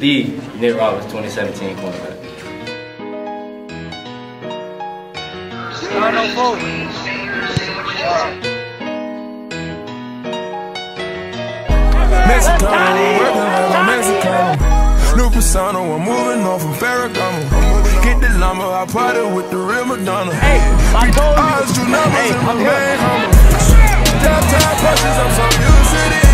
the Nick Roberts 2017 cornerback. Mexicano, working like a Mexicano. New persona, I'm moving on from Ferragamo. Get the llama, I party with the real Madonna. Hey, I told you. Odds do numbers and remain humble. Downtown punches, I'm so used to this.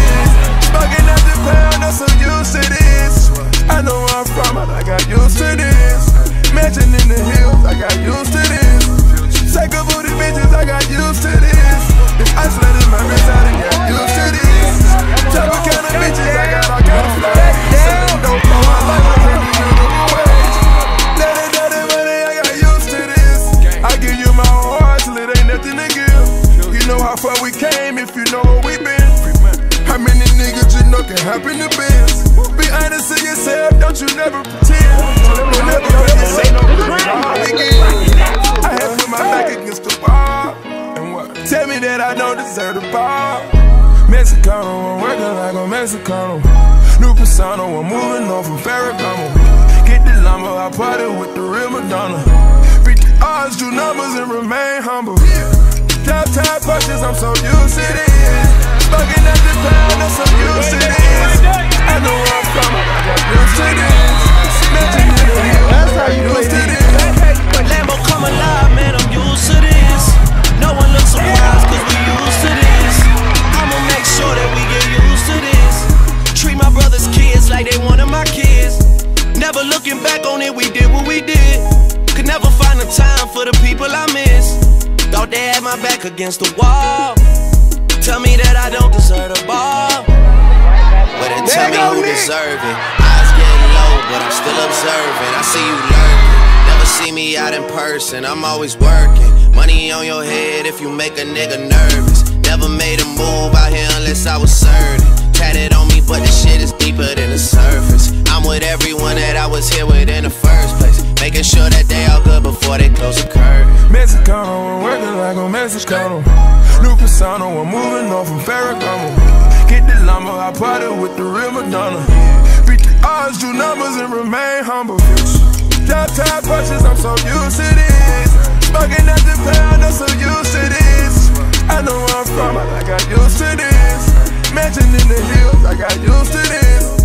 Can happen to biz? Be honest to yourself, don't you never pretend. Don't never begin. I had put my back against the wall. And what? Tell me that I don't deserve the ball. Mexicano, I'm working like a Mexicano. New persona, I'm moving on from Ferragamo. Get the llama, I party with the real Madonna. Beat the odds, do numbers, and remain humble. Downtown punches, I'm so used to this. Bugging at the pound, I'm so used to this. That's how you used to play this. Lambo come alive, man, I'm used to this. No one looks surprised, cause we used to this. I'ma make sure that we get used to this. Treat my brother's kids like they one of my kids. Never looking back on it, we did what we did. Could never find the time for the people I miss. Thought they had my back against the wall. Tell me that I don't deserve the ball. But then tell me who deserve it. Person. I'm always working. Money on your head if you make a nigga nervous. Never made a move out here unless I was certain. Tatted on me, but the shit is deeper than the surface. I'm with everyone that I was here with in the first place. Making sure that they all good before they close the curtain. Mexicano, I'm working like a Mexicano. New persona, I'm moving on from Ferragamo. Get the llama, I party with the real Madonna. Beat the odds, do numbers, and remain humble. Downtown punches, I'm so used to this. Bugging at the pound, I'm so used to this. I know where I'm from, I got used to this. Mansion in the hills, I got used to this.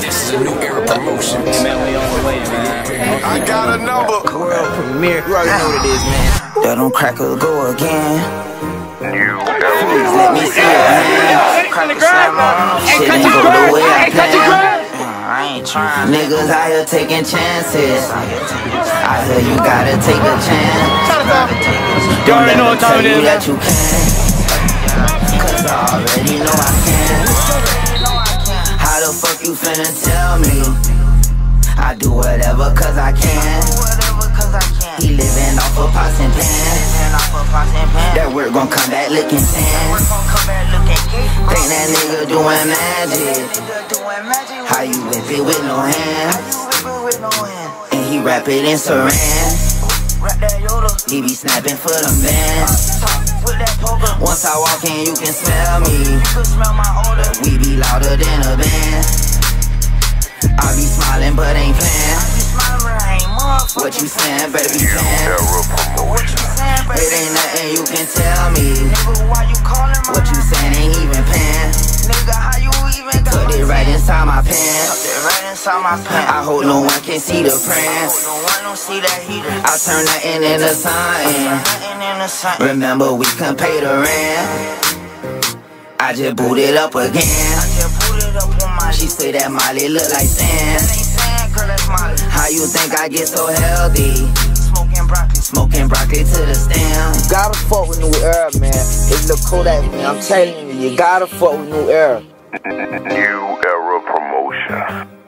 This is a new era promotion. Man. I got a number. World premiere. You already know what it is, man. That don't crack or go again. New Please let me see it, man. Crack a slam on. Shit ain't go the way I planned. I ain't trying. Niggas out here taking chances. I hear you gotta take a chance. You already know what time it Tell you is, man. that you can. Cause I already know I can. How the fuck you finna tell me? I do whatever cause I can. He living off of pots and pans. That work gon' come back looking tan. Think that nigga doing magic. How you whip it with no hands? And he wrap it in saran. He be snapping for the man. Once I walk in, you can smell me. We be louder than a band. I be smiling but ain't playing. What you saying, better be. It ain't nothing you can tell me. What you saying ain't even paying. Put it right inside my pants. I hope no one can see the prints. I turn nothing into something. Remember we can pay the rent. I just booted up again. She say that Molly look like sand. How you think I get so healthy? Smoking broccoli smoking broccoli to the stem. You Gotta fuck with New Era, man. It's the Kodak, man. I'm telling you, you gotta fuck with New Era. New Era Promotion.